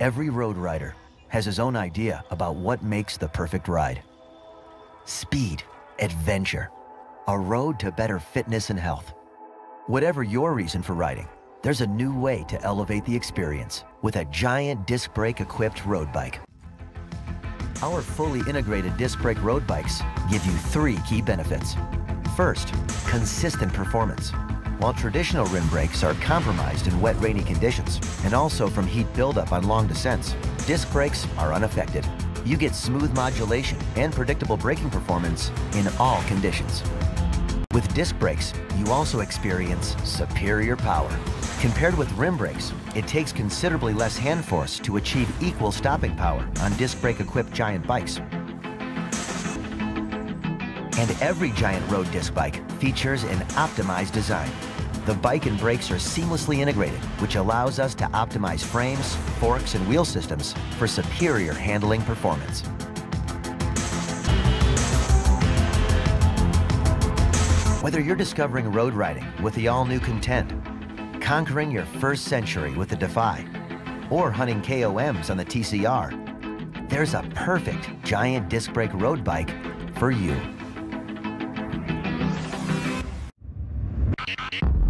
Every road rider has his own idea about what makes the perfect ride. Speed, adventure, a road to better fitness and health. Whatever your reason for riding, there's a new way to elevate the experience with a giant disc brake equipped road bike. Our fully integrated disc brake road bikes give you three key benefits. First, consistent performance. While traditional rim brakes are compromised in wet, rainy conditions and also from heat buildup on long descents, disc brakes are unaffected. You get smooth modulation and predictable braking performance in all conditions. With disc brakes, you also experience superior power. Compared with rim brakes, it takes considerably less hand force to achieve equal stopping power on disc brake equipped giant bikes. And every giant road disc bike features an optimized design. The bike and brakes are seamlessly integrated, which allows us to optimize frames, forks, and wheel systems for superior handling performance. Whether you're discovering road riding with the all-new Contend, conquering your first century with the Defy, or hunting KOMs on the TCR, there's a perfect giant disc brake road bike for you. you